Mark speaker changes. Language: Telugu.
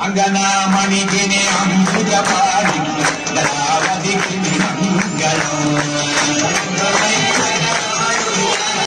Speaker 1: అంగనామణికిని అంబుజపాణికి గదావధికి మంగళం